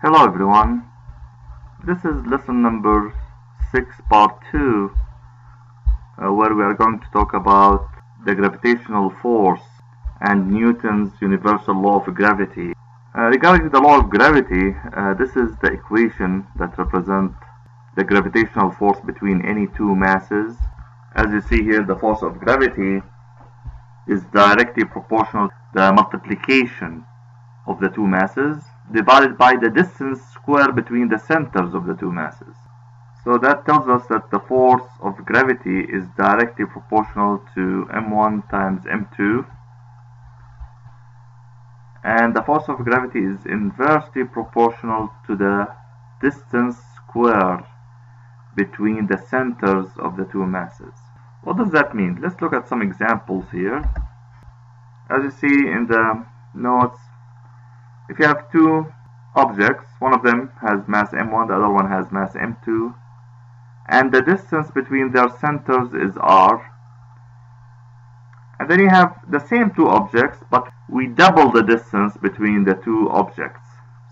Hello everyone. This is lesson number 6 part 2 uh, where we are going to talk about the gravitational force and Newton's universal law of gravity. Uh, regarding the law of gravity, uh, this is the equation that represents the gravitational force between any two masses. As you see here, the force of gravity is directly proportional to the multiplication of the two masses divided by the distance square between the centers of the two masses. So that tells us that the force of gravity is directly proportional to m1 times m2 and the force of gravity is inversely proportional to the distance square between the centers of the two masses. What does that mean? Let's look at some examples here. As you see in the notes, if you have two objects, one of them has mass m1, the other one has mass m2, and the distance between their centers is r, and then you have the same two objects, but we double the distance between the two objects.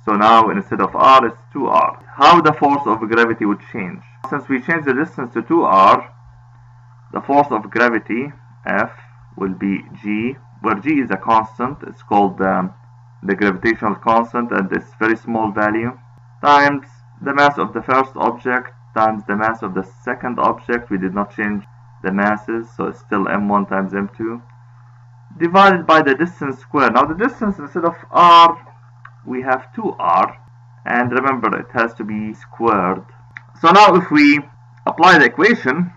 So now instead of r, it's 2r. How the force of gravity would change? Since we change the distance to 2r, the force of gravity, F, will be g, where g is a constant. It's called um, the gravitational constant and this very small value, times the mass of the first object times the mass of the second object. We did not change the masses, so it's still m1 times m2, divided by the distance squared. Now the distance instead of r, we have 2r, and remember it has to be squared. So now if we apply the equation,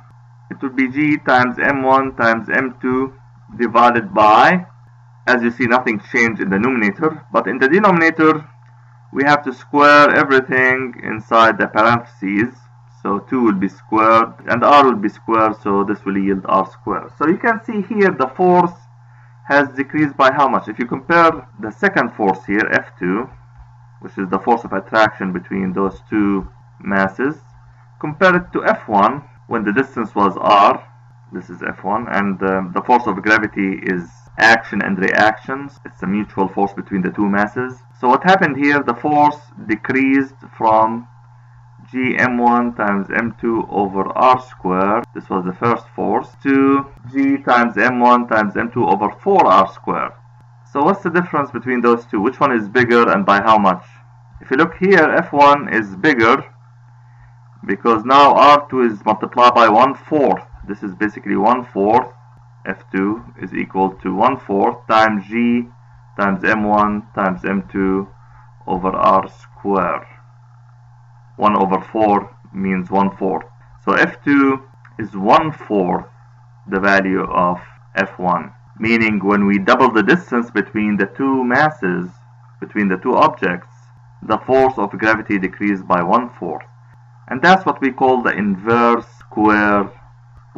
it would be g times m1 times m2 divided by, as you see nothing changed in the numerator, but in the denominator we have to square everything inside the parentheses so 2 will be squared and r will be squared so this will yield r squared. So you can see here the force has decreased by how much? If you compare the second force here, F2, which is the force of attraction between those two masses, compare it to F1 when the distance was r, this is F1, and um, the force of gravity is action and reactions. It's a mutual force between the two masses. So what happened here, the force decreased from g m1 times m2 over r squared, this was the first force, to g times m1 times m2 over 4r squared. So what's the difference between those two? Which one is bigger and by how much? If you look here, f1 is bigger because now r2 is multiplied by 1 fourth. This is basically 1 fourth. f2 is equal to 1 fourth times g times m1 times m2 over r square 1 over 4 means 1 fourth. So F2 is 1 fourth the value of F1. Meaning when we double the distance between the two masses, between the two objects, the force of gravity decreased by 1 fourth. And that's what we call the inverse square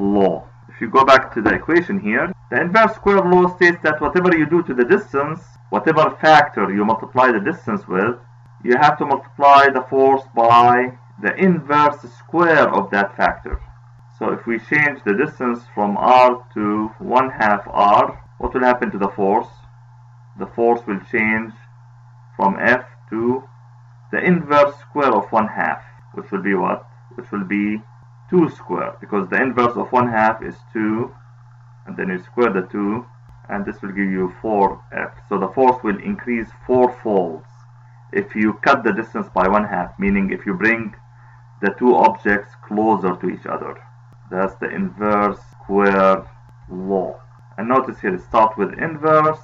law. If you go back to the equation here, the inverse square law states that whatever you do to the distance, whatever factor you multiply the distance with, you have to multiply the force by the inverse square of that factor. So if we change the distance from r to 1 half r, what will happen to the force? The force will change from f to the inverse square of 1 half, which will be what? Which will be 2 squared because the inverse of 1 half is 2, and then you square the 2, and this will give you 4f. So the force will increase 4 folds if you cut the distance by one half, meaning if you bring the two objects closer to each other. That's the inverse square law. And notice here, start with inverse,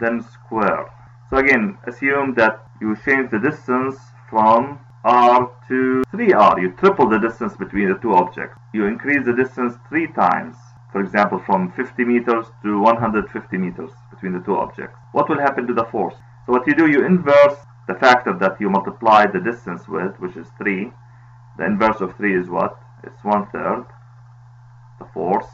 then square. So again, assume that you change the distance from r to 3r. You triple the distance between the two objects. You increase the distance three times. For example, from 50 meters to 150 meters between the two objects. What will happen to the force? So what you do, you inverse the factor that you multiply the distance with, which is 3. The inverse of 3 is what? It's 1 third, the force.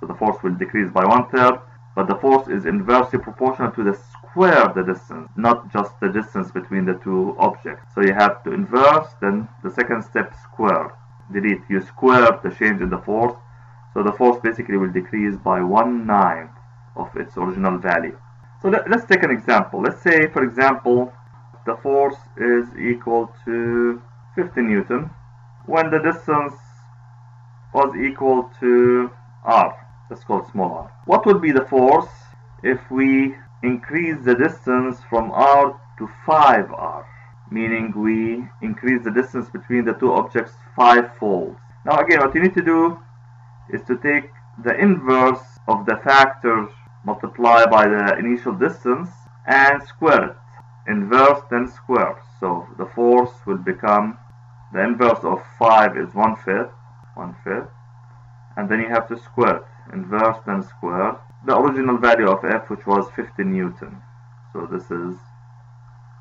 So the force will decrease by 1 third, but the force is inversely proportional to the square of the distance, not just the distance between the two objects. So you have to inverse, then the second step square. Delete, you square the change in the force, so the force basically will decrease by 1 ninth of its original value. So let, us take an example. Let's say, for example, the force is equal to 50 Newton when the distance was equal to r. Let's call it small r. What would be the force if we increase the distance from r to 5r? Meaning we increase the distance between the two objects five-fold. Now again, what you need to do is to take the inverse of the factor multiplied by the initial distance and square it. Inverse then square. So the force will become the inverse of 5 is 1 fifth, 1 fifth, and then you have to square. Inverse then square the original value of F which was 50 Newton. So this is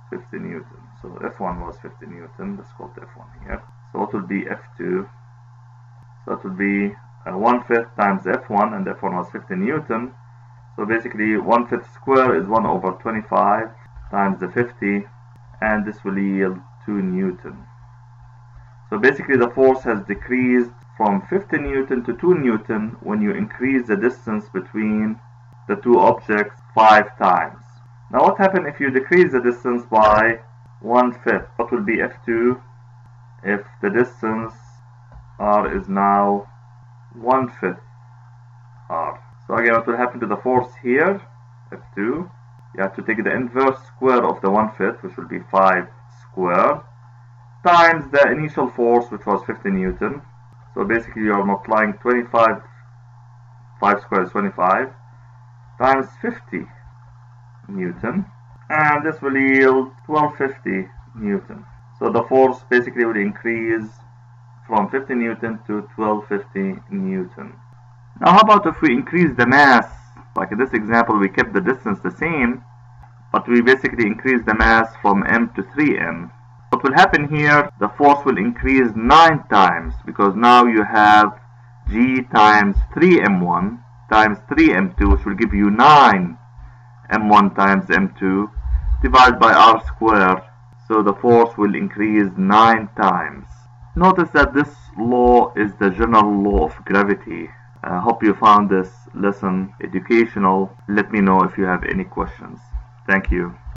50 Newton. So F1 was 50 Newton. Let's call it F1 here. So what will be F2? So it will be uh, 1 fifth times F1 and F1 was 50 Newton. So basically 1 fifth square is 1 over 25 times the 50 and this will yield 2 Newton. So basically the force has decreased from 50 Newton to 2 Newton when you increase the distance between the two objects 5 times. Now what happens if you decrease the distance by 1 fifth? What will be F2 if the distance R is now 1 fifth R? So again what will happen to the force here? F2 you have to take the inverse square of the 1 fifth which will be 5 square times the initial force which was 50 Newton. So basically you are multiplying 25, 5 squared is 25, times 50 Newton. And this will yield 1250 Newton. So the force basically will increase from 50 Newton to 1250 Newton. Now how about if we increase the mass? Like in this example we kept the distance the same, but we basically increase the mass from m to 3m. What will happen here, the force will increase 9 times because now you have g times 3m1 times 3m2 which will give you 9 m1 times m2 divided by r squared so the force will increase 9 times. Notice that this law is the general law of gravity. I hope you found this lesson educational. Let me know if you have any questions. Thank you.